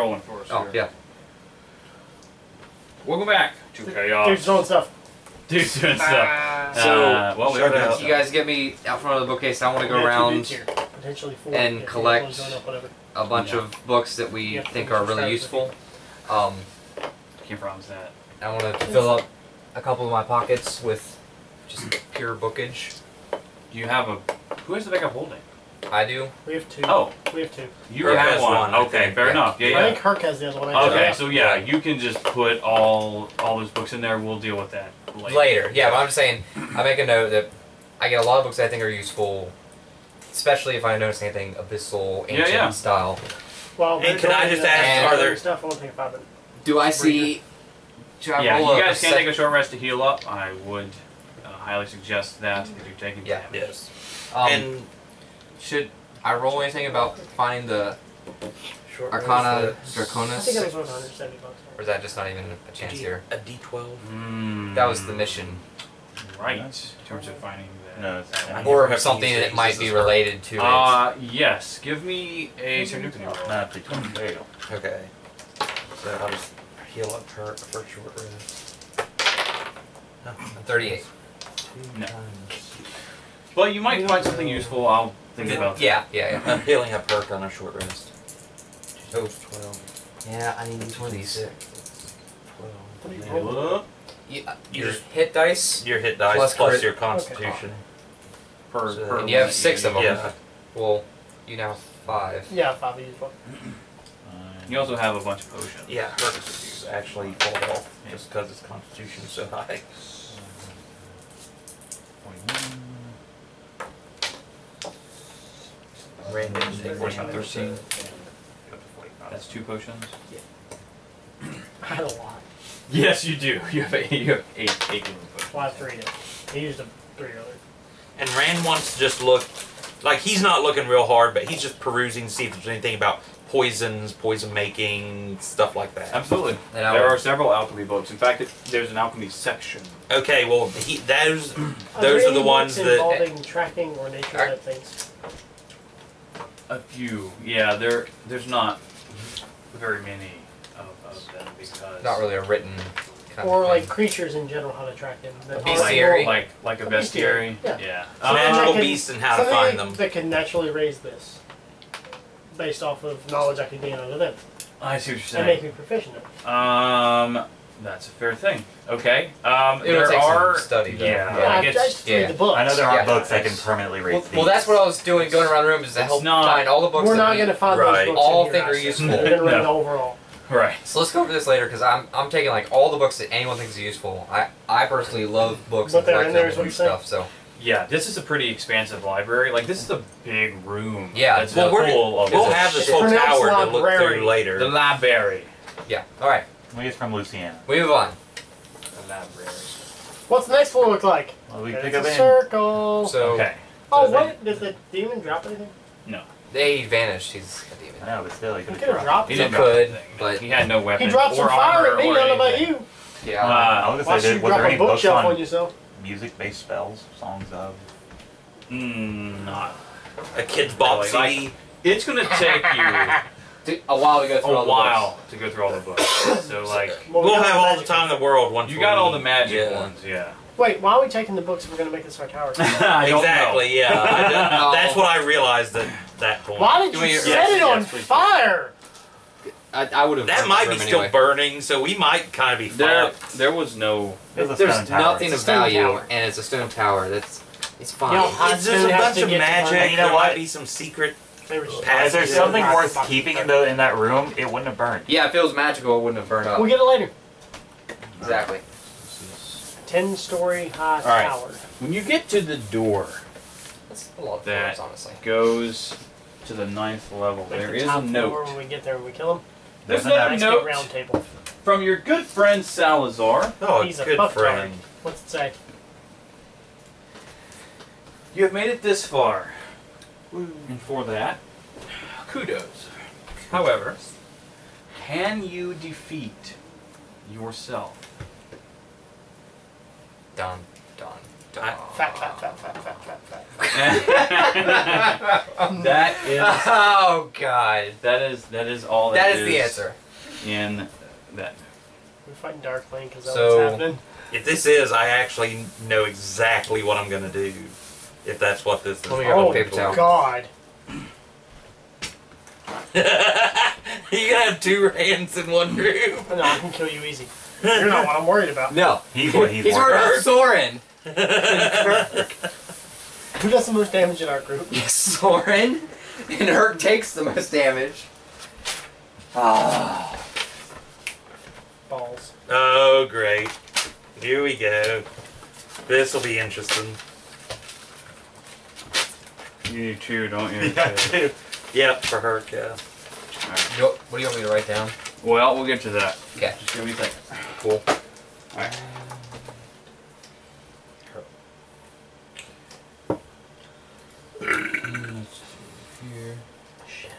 rolling for us. Oh here. yeah. Welcome back to chaos. Dude's doing stuff. Dude's doing stuff. So, uh, well, we shout already out. You guys get me out front of the bookcase. I want to go We have two around potentially and collect- inflo's going up, whatever. a bunch Yeah. of books that we Yeah, think are really useful. Um, Can't promise that. I want to fill up a couple of my pockets with just pure bookage. Do you have a? Who has the backup holding? I do. We have two. Oh, We have two. you Hurk have one. one, okay, fair Yeah. enough. Yeah, yeah. I think Hurk has the other one. I Okay, so yeah, you can just put all all those books in there. We'll deal with that later. Later, yeah, but I'm just saying, I make a note that I get a lot of books I think are useful, especially if I notice anything abyssal, Yeah, ancient yeah. style. Well, Hey, we're can I just ask, are there- stuff? I want to take a five. Do I see? I Yeah, you guys can take a short rest to heal up. I would uh, highly suggest that if you're taking Yeah. damage. Yes. Um, and should I roll anything about finding the short Arcana rest, I Draconis, think it was 170 bucks. or is that just not even a chance here? A D twelve. Mm, That was the mission, Right. In terms of finding the. No, it's I not. never or have something that might be related to it. Uh, yes. Give me a significant roll. Not the twin fail. Okay. So I'll just heal up her for a short rest. Oh, Thirty-eight. two No. times. But you might find something useful. I'll think about that. Yeah, yeah, yeah. I'm healing up Hurk on a short rest. Oh. Twelve. Yeah, I need one of these. Six. What are you uh, Twelve. You, You your hit dice. Your hit dice Plus plus, your constitution. Per, So- per And you have one, six of them. Yeah. Well, you now have five. Yeah, five of these. one. You also have a bunch of potions. Yeah, perks actually fall off just because its constitution so high. Random take 14, 13. Up to 45. That's two potions. I had a lot. Yes, you do. You have eight. You have eight. Eight healing potions. Well, I have three now. He used a three earlier. And Rand wants to just look like he's not looking real hard, but he's just perusing to see if there's anything about poisons, poison making, stuff like that. Absolutely. And I There would- are several alchemy books. In fact, it, there's an alchemy section. Okay, well he, those Are there those are any the ones that involving tracking or nature Alright. type things. A few. Yeah, there. There's not very many of, of them because Not really a written. Kind Or of like thing. creatures in general, how to track them. that A are bestiary? like like a A bestiary, bestiary. yeah. Yeah. Something Magical that can- beasts and how to something find them. That can naturally raise this, based off of knowledge I can gain out of them, I see what you're and make saying. me proficient. in it. Um, that's a fair thing. Okay. Um, It would there take some are. study, though. Yeah. Yeah, I, like I it's, just yeah. the books. I know there are Yeah. books that can permanently raise Well, these. well, that's what I was doing, going around the room, is to It's help not- find all the books. We're that not we- going to find Right. those books. All in think are guys. useful. We're going to read No. the overall. right. So let's go over this later because I'm I'm taking like all the books that anyone thinks are useful. I I personally love books But and they're in there them what and you're saying? stuff. So Yeah, this is a pretty expansive library. Like this is a big room. Yeah, That's well, we're, full of we'll books. have this It's whole pronounced tower to look library. through later. the library. yeah, all right, I think it's from Louisiana. we move on. The library. What's the next floor look like? Well, we It's pick a in. circle. So Okay. oh, so what? Did the demon drop anything? No. They vanished. He's a demon. I know, but still, he He could could have have dropped He He didn't drop could, anything. but- he had no weapon. He dropped some fire at me. or I don't know about you. Yeah. Uh, I was Why gonna say, should you was there drop any a books bookshelf on on yourself? music-based spells, songs of? Mm, not. a kid's box Like- CD. It's gonna take you T- a while to go through all a the while to go through all the books. So like, Well, we We'll got have all the magic time in the world once you we- got all the magic yeah. ones, yeah. Wait, why are we taking the books if we're going to make this our tower? I don't know. Exactly. Yeah. I did- Oh. That's what I realized at that point. why did Do you we- set yes, it on yes, please fire? I, I would have. That might be still burning, so we might kind of be There, fucked. there was no. It a There's stone tower. nothing It's a of stone value, tower. and it's a stone tower. That's it's fine. You know, how- It's, there's a has bunch to of get to magic. burn. You know there what? might be some secret. They were just- Pass If there's Yeah. something Yeah. worth keeping in the in that room, it wouldn't have burned. yeah, if it was magical, it wouldn't have burned up. We'll get it later. exactly. Ten story high All right. tower. When you get to the door, That's a lot of That- floors, honestly. goes to the ninth level. Like There the is top a floor note when we get there we kill him. There's There's a a Nice note. big round table. from your good friend Salazar. Oh, He's a good fucktard. friend. What's it say? You have made it this far. Hmm. And for that, kudos. However, can you defeat yourself? Done. Done. Fat, fat, fat, fat, fat, fat, fat. that is Oh god. that is that is all That is the answer. in that. We're fighting Darkling because that's So- what's happening. If this is, I actually know exactly what I'm gonna do. If that's what this is. Let me grab a Oh, paper towel. God. you gonna have two hands in one group. No, I can kill you easy. You're not what I'm worried about. No. He's what he's, He's worried about on. Soran. Who does the most damage in our group? Soran. And Hurk takes the most damage. Ah. Balls. Oh, great. Here we go. This will be interesting. You too, don't you? Yeah, too. Yep, for her, yeah. You what do you want me to write down? Well, we'll get to that. Okay. Just give me a second. Cool. Alright. Let's see here. Shit.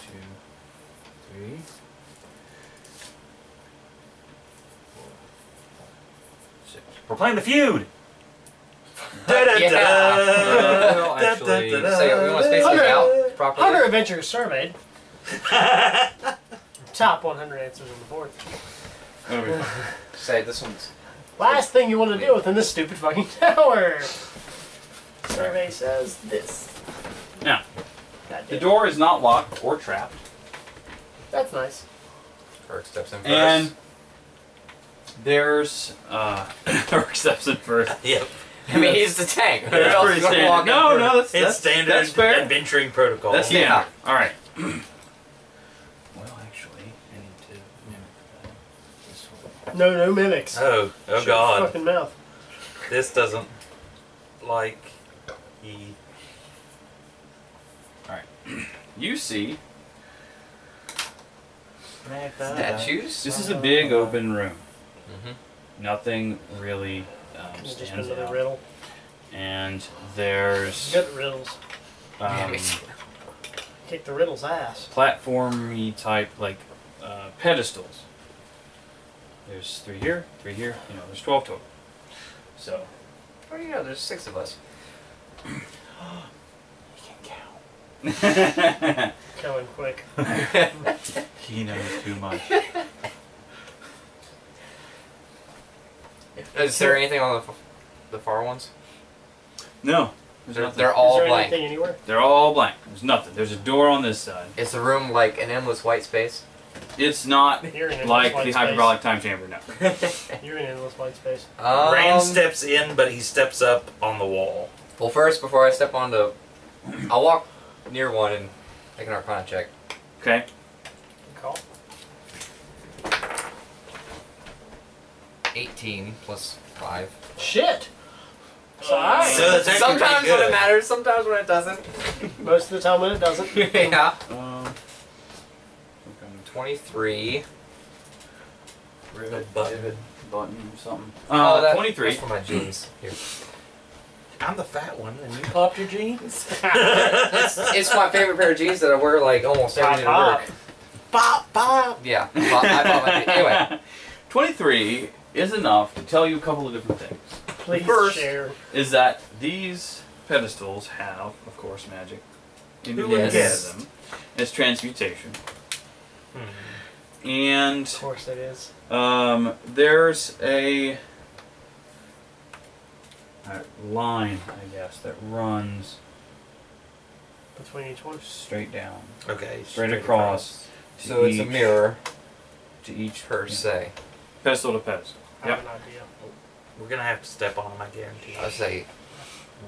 Two, three. four, five, six. We're playing the feud. Yeah. Well, Da, da, actually- da, da. So we want to space these out properly. Hunter Adventures surveyed. Top 100 answers on the board. That'll be fine. Say this one's. Last thing you want to deal with in this stupid fucking tower. Survey says this. Now, the door is not locked or trapped, That's nice. Hurk steps in first. and there's uh, Eric steps in first. Yep. I mean, he's the tank. Who That's else pretty gonna standard. walk in No, first? no, that's It's that's, standard That's fair. adventuring protocol. That's Yeah. All right. well, actually, I need to mimic that this one. No, no mimics. Oh, oh Shut your god. Fucking mouth. This doesn't like e. Alright. You see, Statues. this is a big open room. Mm-hmm. Nothing really um, Can just stands another out. riddle? And there's Good riddles. um, Kick the riddle's ass. platformy type like uh, pedestals. There's three here, three here. You know, there's twelve total. So Oh, you know, there's six of us. you can count. Going quick. He knows too much. Is there anything on the, f- the far ones? no, They're, nothing. they're Is all there blank. anything anywhere? They're all blank. There's nothing. There's a door on this side. Is the room like an endless white space? It's not You're in endless like white the space. hyperbolic time chamber. No. You're in endless white space. Um, Rand steps in, but he steps up on the wall. Well, first, before I step on the, I'll walk near one and make an Arcana check. Okay. Good call. 18 plus 5. Shit. It's alright. So that's Sometimes when it matters, sometimes when it doesn't. Most of the time when it doesn't. yeah. Um, 23. Rivet button. button or something. oh, Uh, that, 23. That's for my jeans. Here. I'm the fat one, and you popped your jeans. it's, it's my favorite pair of jeans that I wear like almost every day to work. Pop, pop. Yeah. I I bought my jeans. Anyway, 23 is enough to tell you a couple of different things. Please First- share. Is that these pedestals have, of course, magic Who embedded would into them. It's transmutation. Hmm. And Of course it is. um, there's a, a line, I guess, that runs Between each one. straight down, Okay. straight across to so it's a mirror to each per yeah, se. pedestal to pedestal. I have an idea. We're gonna have to step on them, I guarantee. I would say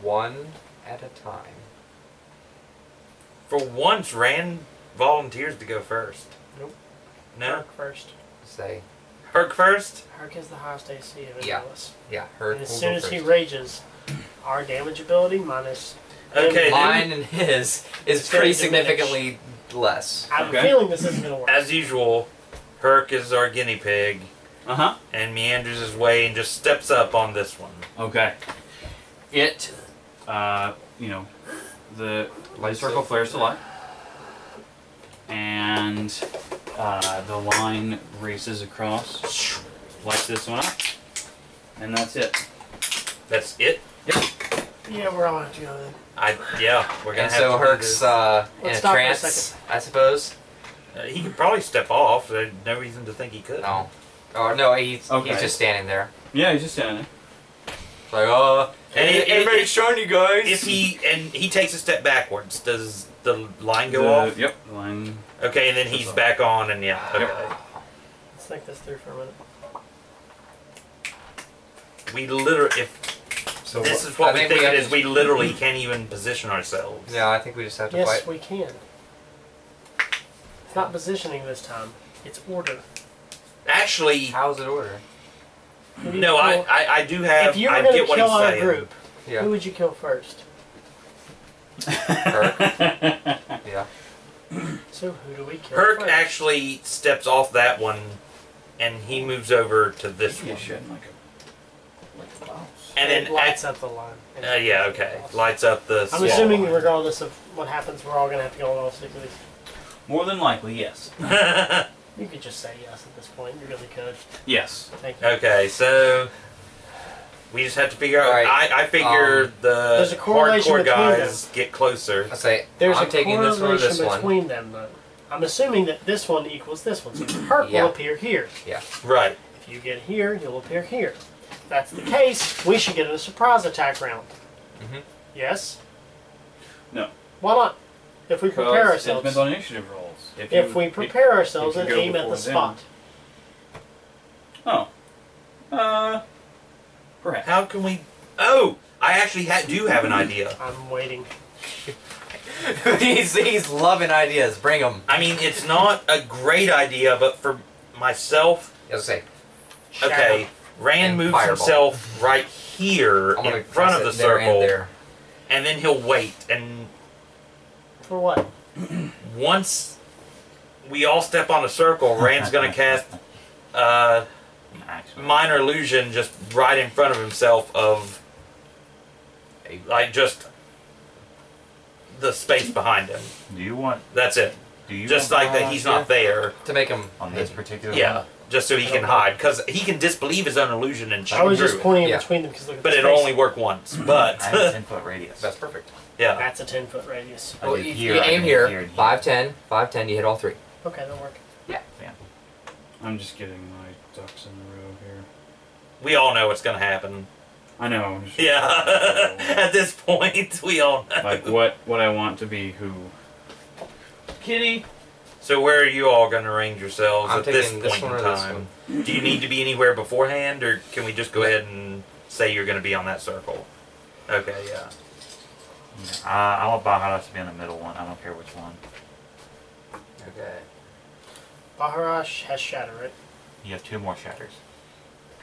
one at a time. For once, Rand volunteers to go first. Nope. No, Hurk first. Say, Hurk first. Hurk is the highest AC of any Yeah. of us. yeah, her. And as soon as he rages, our damage ability minus. Okay. then, Mine and his is It's very pretty significantly less. I have Okay. a feeling this isn't going to work. as usual, Hurk is our guinea pig Uh huh. and meanders his way and just steps up on this one. Okay. It, uh, you know, the light circle flares to light, and uh, the line races across, lights this one up, and that's it. That's it. Yep. Yeah, we're all gonna have to go then. I yeah, we're gonna And have so to. do Hurk's uh, in Let's a stop for a trance, second. I suppose. Uh, he could probably step off. There's no reason to think he could. No. Oh no, he's Okay. he's just standing there. Yeah, he's just standing there. It's like, oh, And it, it- it, it- made it- shiny guys. If he and he takes a step backwards, does the line go The- off? Yep. Line. Okay, and then he's back on, and yeah. Okay. Let's think this through for a minute. We literally, if so this wh- is what I we think think have it is, we literally can't even position ourselves. Yeah, I think we just have to Yes, fight. we can. It's not positioning this time. It's order. Actually, How's it order? Who do no, I, I, I do have. If you were I gonna kill he's our saying. group, Yeah. who would you kill first? Hurk. yeah. So who do we kill Hurk first? actually steps off that one, and he moves over to this You one. shouldn't like a like a mouse. And It then, lights up the line. uh, yeah, okay, lights up the. I'm swamp. assuming regardless of what happens, we're all gonna have to go on all six of these. More than likely, yes. You could just say yes at this point. You really could. Yes. Thank you. okay, so we just have to figure out. Alright, I, I figure um, There's the a correlation hardcore between guys get closer. I say There's I'm a taking this one or correlation this one. between them, though. I'm assuming that this one equals this one, so Hurk Yeah. will appear here. Yeah. Right. If you get here, you'll appear here. If that's the case, we should get a surprise attack round. Mhm. Yes? No. Why not? If we prepare Because It ourselves. depends on initiative rolls. If you- we prepare ourselves if and go aim at the before them. spot. Oh. Uh. Perhaps. How can we? Oh, I actually ha- do have an idea. I'm waiting. he's he's loving ideas. Bring them. I mean, it's not a great idea, but for myself, As I say, okay. Rand And moves fireball. himself right here I'm gonna in front of press the it there and circle, there. and then he'll wait. And For what? once we all step on a circle, Rand's gonna cast uh, minor illusion just right in front of himself of like just the space behind him. Do you want? That's it. Do you Just like that he's not there. To make him. on this particular? Yeah. Just so he can hide, because he can disbelieve his own illusion and shoot I was through just it. pointing Yeah. between them because look at But the it space. only worked once. But I have a ten foot radius. That's perfect. yeah, That's a 10 foot radius. Well, you, here, you aim here, here and here. 5'10", 5'10", you hit all three. Okay, that'll work. Yeah, yeah. I'm just getting my ducks in a row here. we all know what's gonna happen. I know. Just Yeah, at this point, we all know. like what what I want to be who. Kitty. So where are you all gonna arrange yourselves I'm at this point this one in or this time? Do you need to be anywhere beforehand, or can we just go ahead and say you're gonna be on that circle? Okay, yeah. Uh, I want Baharas to be in the middle one. I don't care which one. Okay. Baharash has shatter, right? You have two more shatters.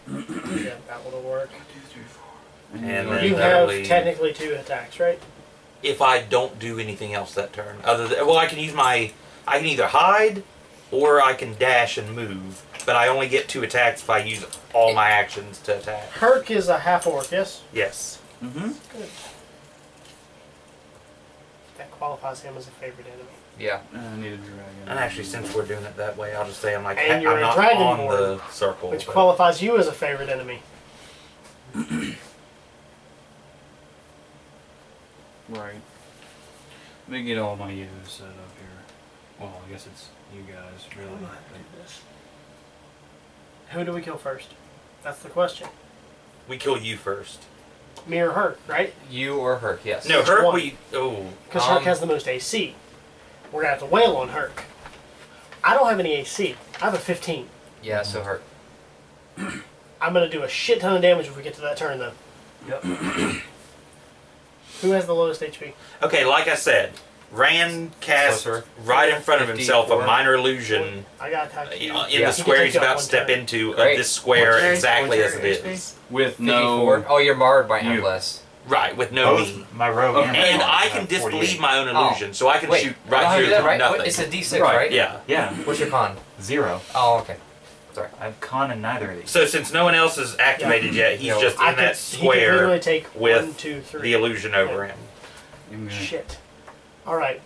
yeah, that will work. And you then You that'll have leave- technically two attacks, right? If I don't do anything else that turn, other than well, I can use my, I can either hide, or I can dash and move. But I only get two attacks if I use all my actions to attack. Herc is a half orc, yes? Yes. Mm-hmm. Good. That qualifies him as a favorite enemy. Yeah. I need a dragon. And actually, since we're doing it that way, I'll just say I'm like And I'm you're a not dragonborn, on the circle. Which but- qualifies you as a favorite enemy. Right. Let me get all my U's set up here. Well, I guess it's you guys, really. Who do we kill first? That's the question. we kill you first. Me or Hurk, right? You or Hurk, yes. No, Which Hurk. one? We oh Because Um, Hurk has the most AC. We're gonna have to wail on Hurk. I don't have any AC. I have a 15. Yeah, so Hurk. I'm gonna do a shit ton of damage if we get to that turn, though. Yep. Who has the lowest HP? okay. Like I said, Rand cast Closer. right in front of himself a 54. minor illusion I got attack uh, you. in Yeah. the square he's about to step turn. into Great. of this square What's your- exactly what's as your it HP? is. With 54. no. Oh, you're marred by You. Endless. Right, with no Both me. my rogue Okay. and, And I can disbelieve my own Oh. illusion, so I can Wait, shoot right have through do that, right? nothing. What- It's a D6, Right. right? yeah. Yeah, What's your con? zero. Oh, okay. Sorry. I have con in neither of these. So since no one else is activated yet, he's Yeah. just in I could, that he could square literally take with one, two, three. the illusion over him. I'm Shit. All right.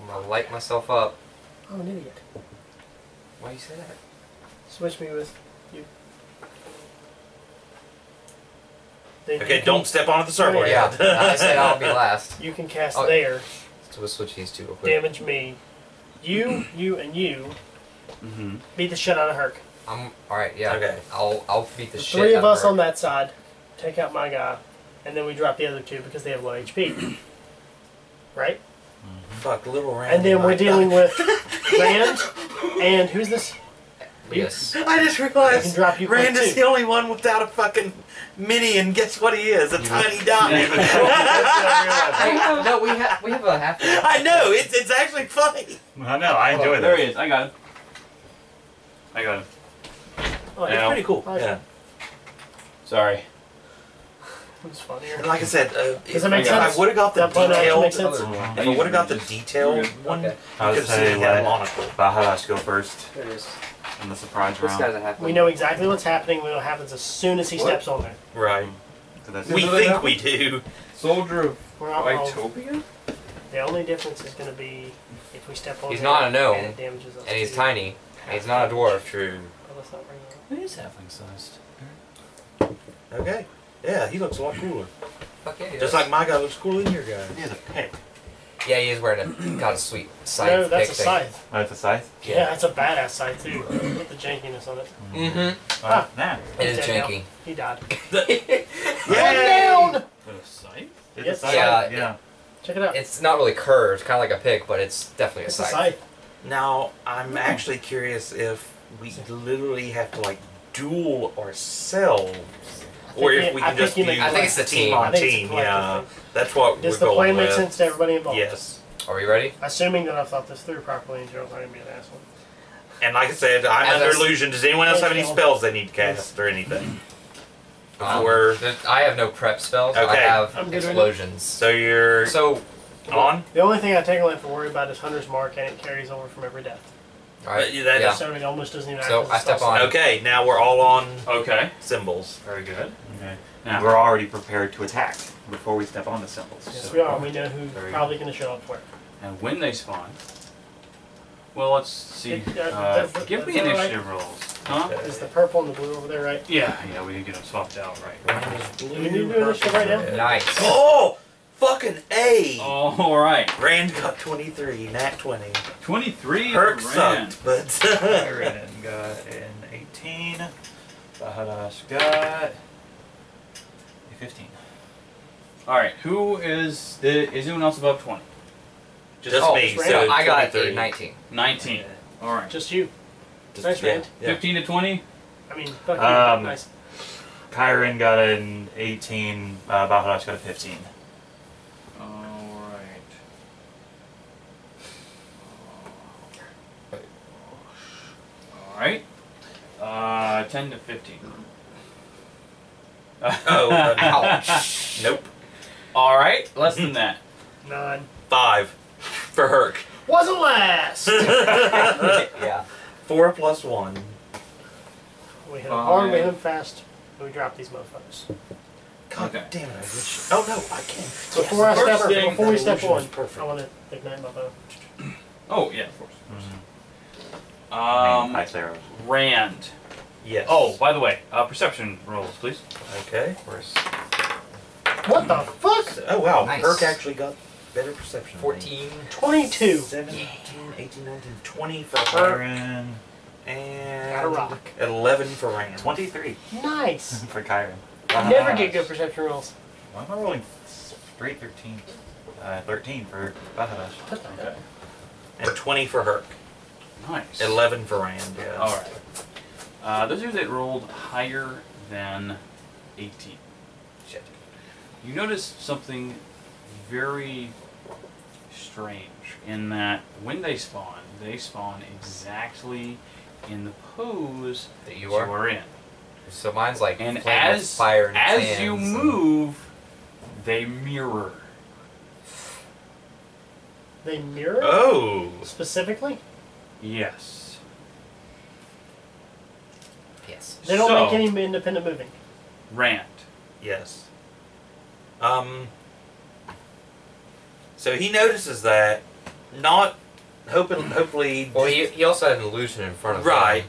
I'm gonna light myself up. I'm an idiot. Why do you say that? Switch me with you. Then you Okay, don't step onto the circle Yeah, yet. I said I'll be last. You can cast Oh. there, So we'll switch these two real quick. damage me. You, you, and you Mm-hmm. beat the shit out of Hurk. I'm all right. Yeah. Okay. I'll I'll beat the The shit. three out of us her. on that side take out my guy, and then we drop the other two because they have low HP. right? Fuck, little Randy. And then we're dealing die. with Rand and who's this? Yes. I just realized drop Rand is the only one without a fucking mini, and guess what he is? A tiny dot. Hey, no, we have we have a half. I know it's it's actually funny. I know. I enjoy There that. he is. I got him. I got him. Oh, It's pretty cool. Nice. Yeah. Sorry. It's funnier. And like I said, uh, Does if, that make if sense? I would have got the That plan actually detailed, makes sense. if I would have got the detailed one, Okay. I you would could have seen say he had a let monocle. Bahadash go first There it is. In the surprise This round. a half. We know exactly what's happening. We know what happens as soon as he What? steps on there. Right. So that's We think we do. Soldier of We're all, all- Vitopia? the only difference is going to be if we step on He's there not a gnome, and it damages us. and he's too. tiny. And he's not a dwarf. True. Oh, let's not bring that up. It is halfling sized. Okay. Yeah, he looks a lot cooler. Fuck yeah. he Just does. like my guy looks cooler than your guy. He has a pick. Yeah, he is wearing a got a sweet scythe. No, that's a pick thing. scythe. Oh, it's a scythe? Yeah. that's a badass scythe too. With the jankiness on it. Mm-hmm. Oh, nah. It is He's janky. now. He died. Yay! One down. A scythe? It's Yes. a scythe. Yeah, Yeah. Check it out. It's not really curved, kind of like a pick, but it's definitely a It's a scythe. scythe. Now, I'm actually curious if we literally have to like duel ourselves, or if we I can think just you do make- I think it's the team team. on think it's team. collective Yeah, thing. that's what Does we're the going plan make with. sense to everybody involved? Yes, Are we ready? Assuming that I've thought this through properly and Gerald's not going to be an asshole. and like I said, I'm As under I s- illusion. Does anyone else have any spells they need to cast or anything? Um, Before, there- I have no prep spells. I Okay. have I'm good right now. explosions. so you're So, on. The only thing I technically have to worry about is Hunter's Mark, and it carries over from every death. alright. Uh, that yeah. So it almost doesn't even So act as a I step spell on. Okay, now we're all on Okay. symbols. Very good. Okay. Now, We're already prepared to attack before we step on the symbols. Yes, So- we are. We know who's Very probably going to show up where. and when they spawn. Well, let's see. It- uh, Uh, that's- give me that's all right. initiative rolls. Huh? Is the purple and the blue over there right? Yeah, yeah, we can get them swapped out, right? Do we need to do initiative right now? Nice. Oh, fucking A! All right. Rand got 23, nat 20. 23 Hurk for sucked, but. Tyrion got an 18. Bahadash got a 15. All right. Who is the, is anyone else above 20? Just oh, me, Rand. so I got a 23. 19. 19. All right. Just you. Just- Nice, yeah, Rand. yeah. 15 to 20. I mean, fuck you. Um, nice. Kairon got an 18. Uh, Bahadash got a 15. All right. All right. Uh, 10 to 15. Oh, uh, Ouch. Nope. All right. Less than that. Nine. Five for Hurk. Wasn't last. yeah. Four plus one. we hit him hard, we hit him fast, and we drop these motherfuckers. God Okay. damn it! I wish. Oh no, I can't. Before I step, thing- before we step Illusion on, perfect. I want to ignite my bow. Oh, yeah, of course. Um, Um, Ice arrows. Rand. Yes. Oh, by the way, uh, perception rolls, please. Okay. Of course. What the fuck? Oh wow, Nice. Hurk actually got better perception. than me. 14. 22. 17, 18, 19, 20 for Hurk, Kairon. and Got a rock. 11 for Rand. 23 Nice. for Kairon. I never get good perception rolls. Why am I rolling straight 13? Uh, 13 for Bahadash. Okay. And 20 for Hurk. Nice. 11 for Rand. Yeah. All right. Uh, those of you that rolled higher than 18. Shit. You notice something very strange in that when they spawn, they spawn exactly in the pose That that you you are? are in. So mine's like And flame with as fire in its as hands you and- move, they mirror. They mirror Oh. specifically. Yes. Yes. They don't So- make any independent moving. Rant. Yes. Um. So he notices that, not hoping, hopefully. Well, he, he also had an illusion in front of him. Right.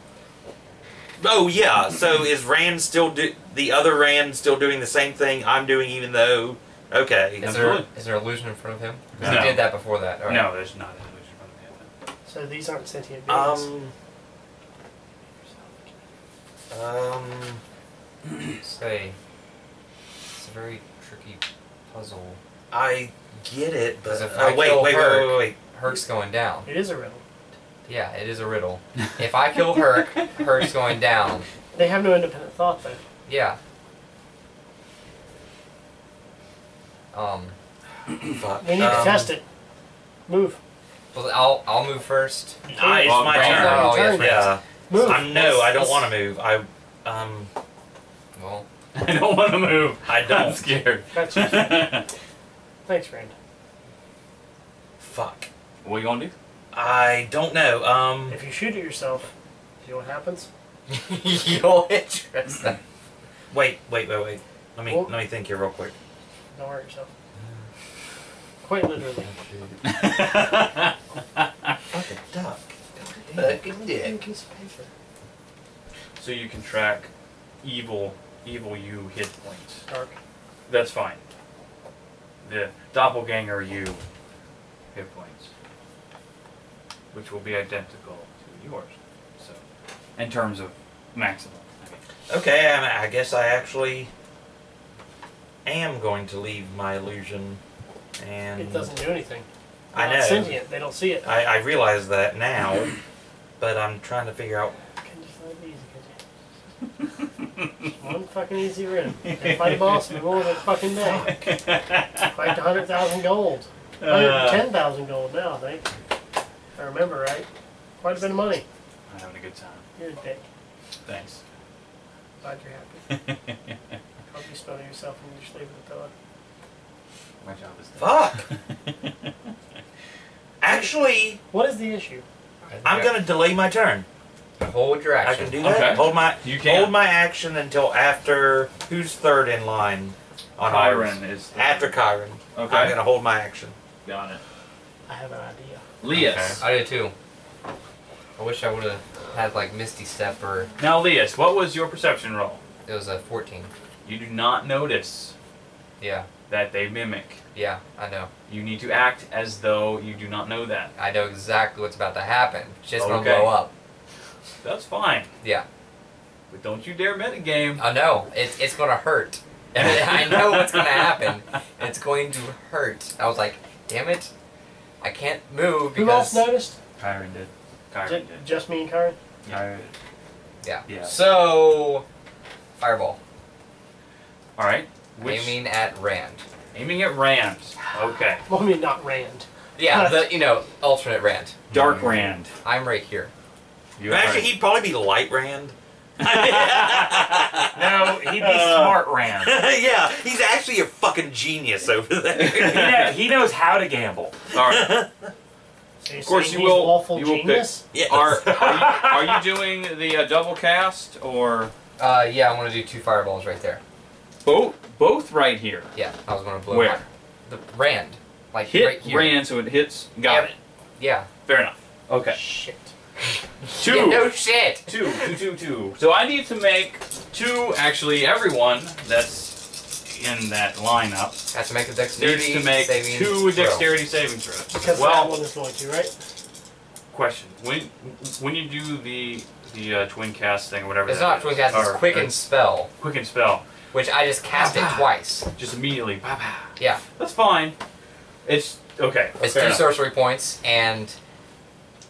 Oh yeah. So is Rand still do the other Rand still doing the same thing I'm doing, even though? Okay. Is there, Absolutely. is there illusion in front of him? 'Cause No. He did that before that. All right. No, there's not an illusion from the So these aren't sentient beings. Um. Um. Say, it's a very tricky puzzle. I get it, but if oh, I wait, kill wait, wait, Hurk- wait, wait. Hurk's going down. it is a riddle. Yeah, it is a riddle. if I kill Hurk, Hurk's going down. They have no independent thought, though. Yeah. Um, Fuck. We need to Um, test it. Move. well, I'll I'll move first. It's Well, my turn. Oh, yes, Turn. Yeah. Move. I'm no, I don't want to move. I um Well, I don't want to move. I I'm don't. scared. Gotcha. Thanks, Rand. Fuck. what are you gonna do? I don't know. Um If you shoot at yourself, see what happens? you'll interest. wait, wait, wait, wait. Let me Well- let me think here real quick. Don't hurt yourself. Quite literally. Fucking duck. Fucking dick. Piece of paper. so you can track evil, evil you hit points. Dark. That's fine. The doppelganger you hit points, which will be identical to yours. So, in terms of maximum. I mean. Okay, I, I guess I actually am going to leave my illusion, and It doesn't do anything. I They're not know. sentient. They don't see it. I, I realize that now, but I'm trying to figure out. Can just let it easy, could you? Just One fucking easy rhythm. And fight a boss, move on with a fucking day. Fight to 100,000 gold. Uh, 110,000 gold now, I think. If I remember right. Quite a bit of money. I'm having a good time. You're a dick. Thanks. Glad you're happy. Hope you stone yourself and you leave with a pillow. My job is done. Fuck. Actually, What is the issue? I'm gonna delay my turn. hold your action. I can do that. Okay. Hold my You can. hold my action until after who's third in line on ours? Is the- After Kairon. Okay. I'm gonna hold my action. Got it. I have an idea. Leas. I did too. I wish I would have had like Misty Step or Now, Leas, what was your perception roll? it was a 14. You do not notice Yeah, that they mimic. yeah, I know. You need to act as though you do not know that. I know exactly what's about to happen. It's just gonna Okay. blow up. That's fine. Yeah, But don't you dare metagame. I know. It's it's gonna hurt. I know what's gonna happen. It's going to hurt. I was like, damn it, I can't move Who else because noticed? Kairon did. Kairon Ju- did. just me and Kairon? Kairon. yeah. Yeah. So, fireball All right. Which, aiming at Rand. aiming at Rand. Okay. Well, I mean, not Rand. Yeah, the you know alternate Rand. Dark Rand. I'm right here. You Actually, he'd probably be light Rand. no, he'd be Uh. smart Rand. yeah, he's actually a fucking genius over there. kn- he knows how to gamble. All right. So you're Of course you will- awful you will pick- genius? yeah. Are, are, you, are you doing the uh, double cast or Uh, yeah, I want to do two fireballs right there. Both? Both right here. Yeah, I was gonna blow Where? my- the Rand, like Hit right here. Rand so it hits. Got Yeah, it. Yeah. Fair enough. Okay. Shit. Two. Yeah, no shit. Two, two, two, two. So I need to make two, actually everyone that's in that lineup Have to make a dexterity needs to make saving two throw. dexterity saving throws. Because that well, one is going to, right? question. When when you do the the uh, twin cast thing or whatever It's that not is, twin cast. It's or- quicken or spell, quicken spell, which I just cast it Ah. twice. just immediately. Bah, bah. Yeah, That's fine. It's okay. it's two enough. sorcery points and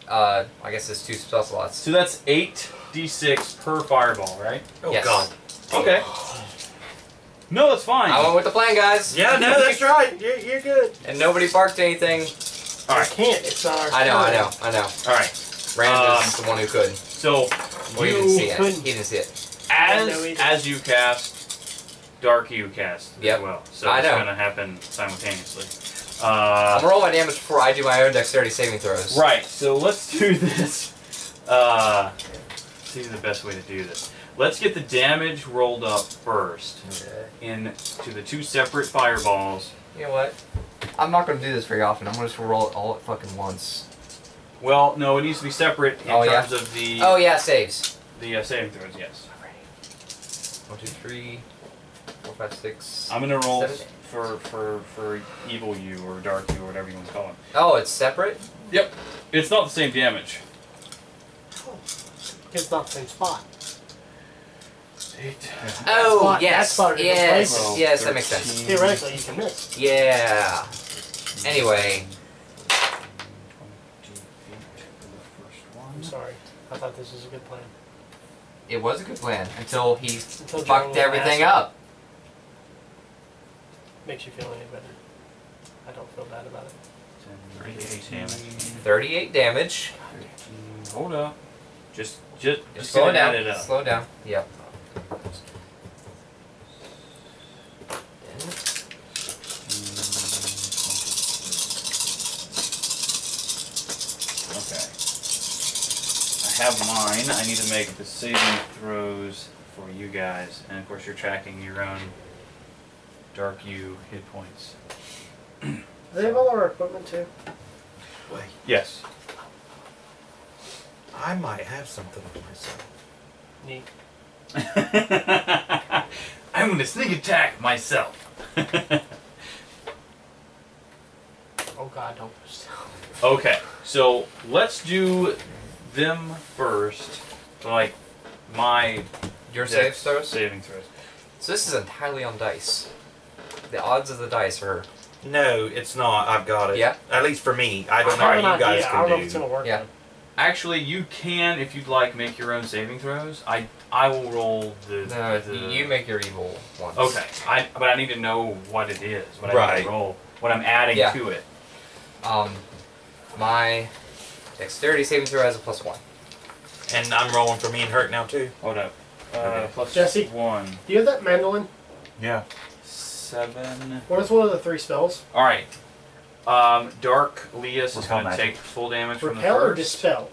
uh, I guess it's two spell slots. So that's eight d6 per fireball, right? oh Yes. God. Okay. No, that's fine. I went with the plan, guys. Yeah, no, that's right. You're, you're good. And nobody barked anything. All I can't. It's not our I know, I know, I know. All right. Rand Um, is the one who could. So Well, he didn't see you it. couldn't. He didn't see it. As as you cast, dark U cast Yep. as well. So I it's know. going to happen simultaneously. I'm Uh, gonna roll my damage before I do my own dexterity saving throws. right. So let's do this. Uh, see the best way to do this. Let's get the damage rolled up first into the two separate fireballs. You know what? I'm not gonna do this very often. I'm gonna just roll it all at fucking once. Well, no, it needs to be separate in Oh, yeah? terms of the. Oh yeah, saves. the uh, saving throws. Yes. One, two, three, five, six. I'm gonna roll Seven. for for for evil you or dark you or whatever you want to call it. Oh, it's separate. Yep. It's not the same damage. It's not the same spot. Eight. Oh, spot- that yes, spot is yes, yes, that makes sense. Theoretically, you can miss. Yeah. Anyway, I'm sorry. I thought this was a good plan. it was a good plan until he Until fucked everything asked. up. Makes you feel any better. I don't feel bad about it. 38 damage. 38 damage. Hold up. Just just Just just slow gonna down. it up. Slow down. Yep. Mm. Okay. I have mine. I need to make the saving throws for you guys, and of course you're tracking your own dark you hit points. Do they have all our equipment too? Wait, Yes. I might have something on myself. Neat. I'm gonna sneak attack myself. Oh god, don't. okay, so let's do them first. Like my Your save throws? saving throws. So this is entirely on dice. The odds of the dice are. No, it's not. I've got it. Yeah. At least for me. I don't know how you guys idea. I don't know if it's gonna work. Yeah. though. Actually, you can, if you'd like, make your own saving throws. I I will roll the. No, the you make your evil ones. Okay, I but I need to know what it is. What I need Right. to roll. What I'm adding Yeah. to it. Um, my dexterity saving throw has a plus one. And I'm rolling for me and Hurt now too. Hold up. Uh, Okay. plus Jesse? one. Do you have that mandolin? Yeah. Seven. What is one of the three spells? All right. Um, Dark Leas is What's going to magic? take full damage from the Repel or first. dispel?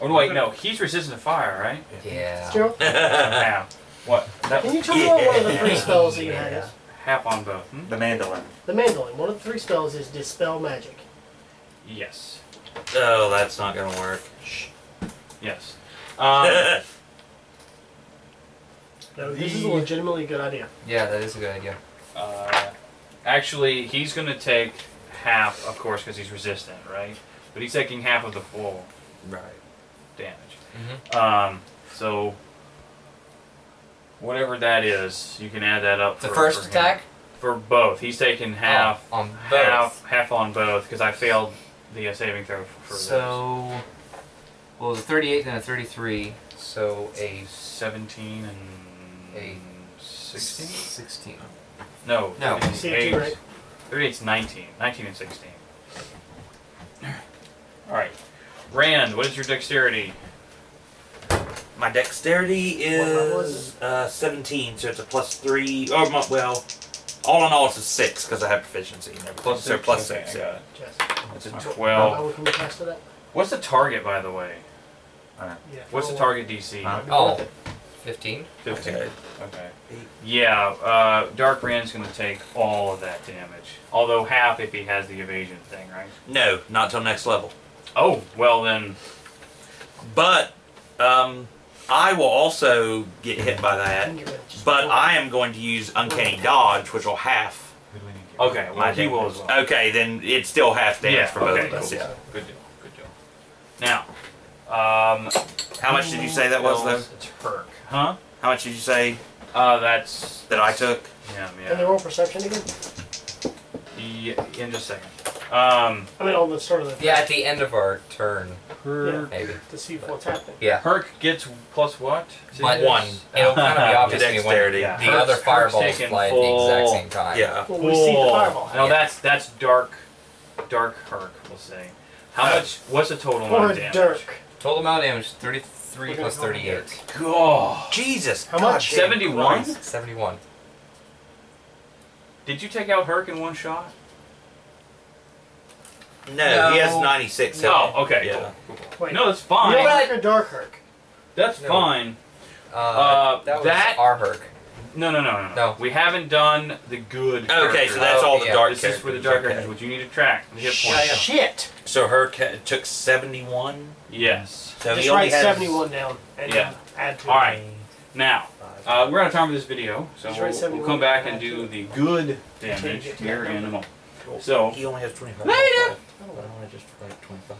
Oh no, wait, no, he's resistant to fire, right? Yeah. Joe, Half. What? That can you tell me what one of the three spells that you had is? half on both. Hmm? The mandolin. The mandolin. One of the three spells is dispel magic. Yes. oh, that's not gonna work. Shh. Yes. Um, No, this is a The- legitimately good idea. Yeah, that is a good idea. Uh, actually, he's going to take half, of course, because he's resistant, right? But he's taking half of the full right. damage. Mm-hmm. Um, so whatever that is, you can add that up. for The for, first for attack for both. He's taking half, Oh, on both. half, half on both because I failed the uh, saving throw for So, well, it was a 38 and a 33. So a seventeen and Eight. sixteen. 16. No, No. 38 See it too, right? 38's 19. 19 and 16. All right. Rand, what is your dexterity? My dexterity What level is is uh, 17, so it's a plus three. Oh, my, well, all in all, it's a six because I have proficiency and everything. Plus so six? plus Okay, six. I Yeah. it. Jess. It's a How 12. long can you cast it at? What's the target, by the way? Yeah. What's the target DC? Huh? Oh, 15. 15. Okay. Okay. Yeah, uh, Dark Rand's going to take all of that damage. Although half if he has the evasion thing, right? No, not till next level. Oh, well then. But um, I will also get hit by that. can get rid of just But. I am going to use Uncanny Dodge, which will half Okay, well, my he will as well. Okay, then it's still half damage Yeah, for both okay, of us. cool. Yeah. Good deal, good deal. Now, um. How much did you say that was, though? It's Hurk. Huh? How much did you say Uh, that's. that I took? Yeah, Can they yeah. roll perception again? The, in just a second. Um, I mean, on the start of the Yeah, at the end of our turn, Hurk. maybe. to see what's happening. Yeah. Hurk gets plus what? But one. It'll kind of be obvious to me when Dexterity. Yeah. the Hurk's- other Hurk's fireballs taking fly at the full- exact same time. Yeah. Well, we see the Cool. fireball. No, that's that's dark, dark Hurk. We'll say. How Uh, much? What's the total Or amount of damage? Dirk. Total amount of damage 33 We're plus gonna go 38. God. Jesus. How much? goddamn Seventy-one. Christ. 71. Did you take out Hurk in one shot? No, he has No. 96 No. health. Okay. Yeah. Cool. cool, cool. Wait. No, that's fine. don't like a Dark Hurk. That's No. fine. Uh, Uh, that was that- our Hurk. No, no, no, no, no. No. We haven't done the good. Okay, characters. so that's all the yeah. dark This characters. is for the dark okay. characters, which you need to track the hit Yeah, points. Shit. So her ca- took 71. Yes. So Just he write has 71 down and Yeah. add to All it. right. Now, uh, we're out of time for this video, so Just we'll, we'll 71 come back and and do to the good Until you damage get to here that in a number. moment. So- he only has 25. Later. I don't want to just write 25.